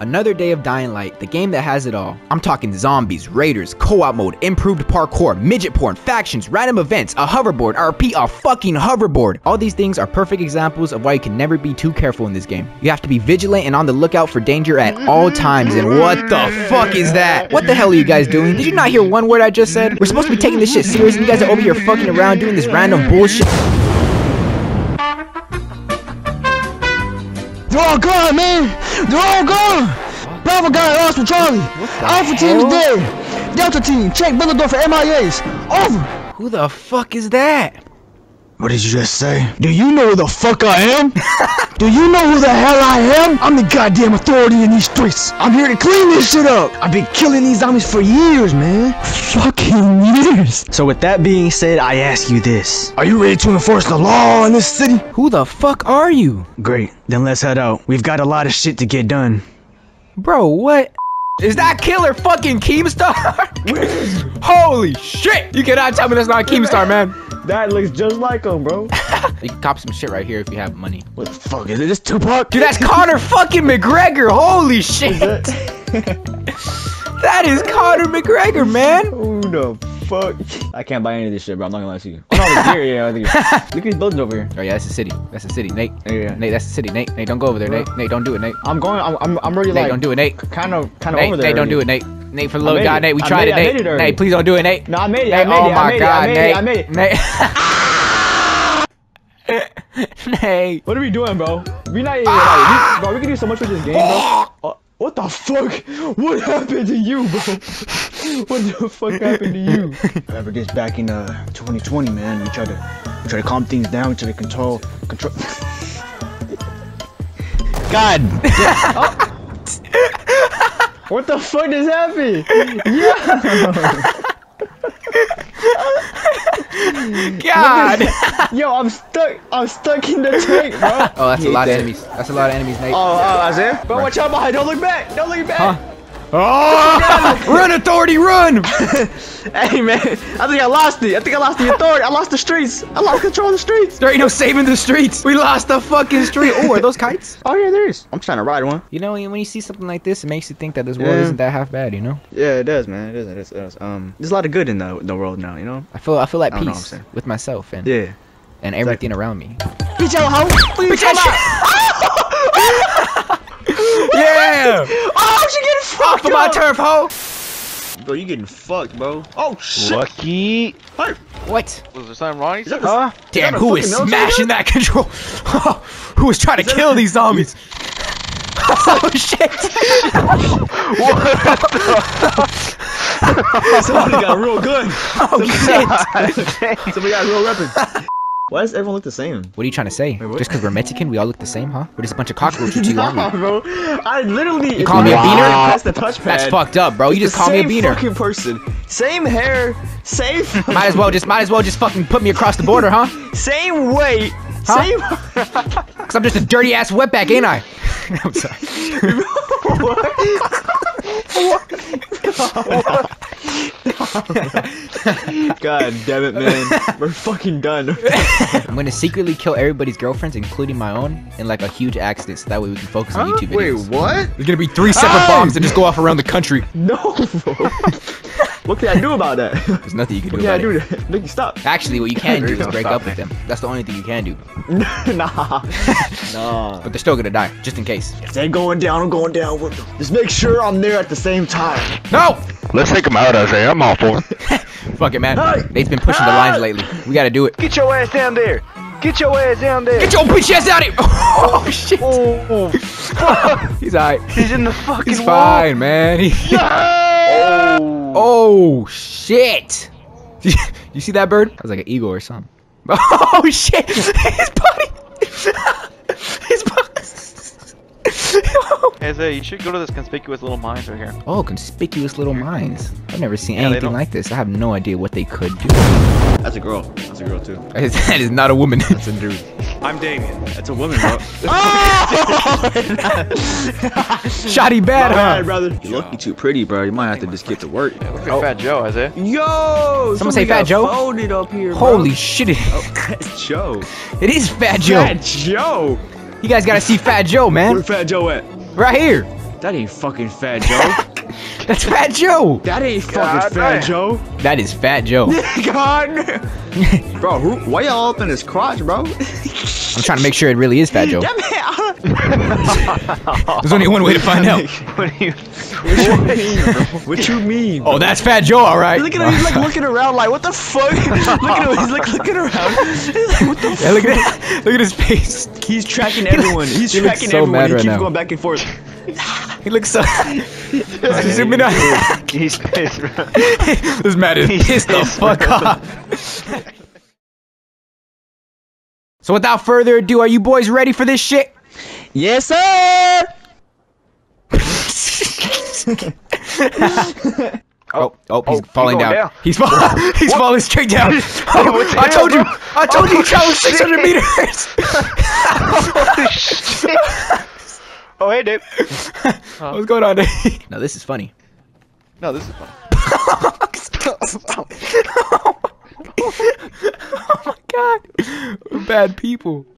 Another day of Dying Light, the game that has it all. I'm talking zombies, raiders, co-op mode, improved parkour, midget porn, factions, random events, a hoverboard, repeat, a fucking hoverboard. All these things are perfect examples of why you can never be too careful in this game. You have to be vigilant and on the lookout for danger at all times, and what the fuck is that? What the hell are you guys doing? Did you not hear one word I just said? We're supposed to be taking this shit serious, and you guys are over here fucking around doing this random bullshit. They're all gone, man. They're all gone. Bravo guy lost with Charlie. Alpha team is dead. Delta team, check Bellador for MIAs. Over. Who the fuck is that? What did you just say? Do you know who the fuck I am? Do you know who the hell I am? I'm the goddamn authority in these streets. I'm here to clean this shit up. I've been killing these zombies for years, man. Fucking years. So with that being said, I ask you this. Are you ready to enforce the law in this city? Who the fuck are you? Great. Then let's head out. We've got a lot of shit to get done. Bro, what? Is that killer fucking Keemstar? Holy shit! You cannot tell me that's not Keemstar, man. That looks just like him, bro. You can cop some shit right here if you have money. What the fuck is it? This Tupac? Dude, that's Conor fucking McGregor. Holy shit. that is Conor McGregor, man. Who the fuck? I can't buy any of this shit, bro. I'm not gonna lie to you. Oh no, the gear, yeah. I think Look at these buildings over here. Oh yeah, that's the city. That's the city, Nate. Yeah. Nate, that's the city, Nate. Nate, don't go over there, Nate. Nate, don't do it, Nate. I'm going. I'm. I'm, I'm already Nate, like. don't do it, Nate. Kind of. Kind of Nate, over there. Nate, don't do it, Nate. Nate, for the love of God, it. Nate, we I tried made it, it. Nate. it already. Nate, please don't do it, Nate. No, I made it. Nate, I made oh it. I my made god, it. Nate. I made it. I made it. Nate. Nate. What are we doing, bro? We not even. Like, we, bro, we can do so much with this game, bro. Uh, what the fuck? What happened to you, bro? What the fuck happened to you? Remember this back in uh 2020, man. We tried to we tried to calm things down. We tried to control control. God. What the fuck just happened? God. Yo, I'm stuck. I'm stuck in the tank, bro. Oh, that's a Hate lot of enemies. That's a lot of enemies, Nate. Oh, oh, Isaiah. Bro, watch out behind. Don't look back. Don't look back. Huh? Oh! run, authority, run! Hey man, I think I lost it. I think I lost the authority. I lost the streets. I lost control of the streets. There ain't no saving the streets. We lost the fucking street. Oh, are those kites? Oh yeah, there is. I'm trying to ride one. You know, when you see something like this, it makes you think that this world Yeah. isn't that half bad. You know, Yeah, it does, man. It is. It is. It is. Um, there's a lot of good in the the world now. You know. I feel I feel at I don't know what I'm peace with myself and Yeah. and everything around me. Bitch, yo, hoe. Bitch, Yeah, Oh, she getting off fucked of my turf, ho. Bro, you getting fucked, bro. Oh shit. Lucky. Hey, What? Was there something wrong? is that the- Huh? Damn, that who is smashing that control? who is trying to kill a- these zombies? oh shit! Somebody got a real gun. Oh shit! Somebody got a real weapon. Why does everyone look the same? What are you trying to say? what? Just because we're Mexican, we all look the same, huh? We're just a bunch of cockroaches to you, aren't Nah, bro. I literally. You call me a beaner? Press the touchpad. That's fucked up, bro. You just call me a Same fucking person. Same hair. Same. Might as well just might as well just fucking put me across the border, huh? Same weight. Huh? Same. Cause I'm just a dirty ass wetback, ain't I? I'm sorry. God damn it, man. We're fucking done. I'm gonna secretly kill everybody's girlfriends, including my own, in like a huge accident, so that way we can focus on YouTube videos. Wait, what? There's gonna be three separate Hey! bombs that just go off around the country. No. What can I do about that? There's nothing you can do can I about do? it. To... Nicky, stop. Actually, what you can do is break stop, up with them. That's the only thing you can do. nah. Nah. But they're still gonna die, just in case. If they're going down, I'm going down with them. Just make sure I'm there at the same time. No! Let's take him out, Isaiah. I'm all for it. Fuck it, man. Hey! Nate's been pushing the lines lately. We gotta do it. Get your ass down there. Get your ass down there. Get your bitch ass out of here! Oh, oh shit! Oh, He's alright. he's in the fucking He's wall. fine, man. He- Oh. Oh. oh shit! you see that bird? That was like an eagle or something. Oh shit! His body. His body. Isaiah, you should go to this conspicuous little mines right here. oh, conspicuous little mines. I've never seen Yeah, anything like this. I have no idea what they could do. That's a girl. That's a girl too. that is not a woman. That's a dude. I'm Damien. That's a woman, bro. Shoddy bad, My bad, brother. You look too pretty, bro. You might have to just get to work. Look at Fat Joe, Isaiah. Yo! Someone say Fat got Joe? Folded up here, bro. Holy shit! It, oh, Fat Joe. it is Fat Joe. Fat Joe. You guys gotta see Fat Joe, man. Where. Fat Joe at? Right here. That ain't fucking Fat Joe. That's Fat Joe. that ain't fucking God Fat damn. Joe. That is Fat Joe. God. bro, who, why y'all up in his crotch, bro? I'm trying to make sure it really is Fat Joe. That man. There's only one way to find out. what do you? what you mean, bro? What you mean? Oh, that's Fat Joe, all right. Look at him, he's like looking around like, what the fuck? look at him, he's like looking around. He's like, what the Yeah, look at it. Look at his face. He's tracking everyone. He's He looks tracking so everyone. mad he right keeps now. going back and forth. He looks so. Zoom in on. He's pissed. bro. this man is pissed the fuck off. So without further ado, are you boys ready for this shit? Yes, sir. Oh, oh, he's Oh, falling he's down. down. He's falling. he's falling straight down. Oh, What the I hell, told you. bro? I told you. Oh, He traveled 600 shit. meters. Holy shit. Oh hey, Dave. What's going on? Dude? No, this is funny. No, this is fun. oh my god, we're bad people.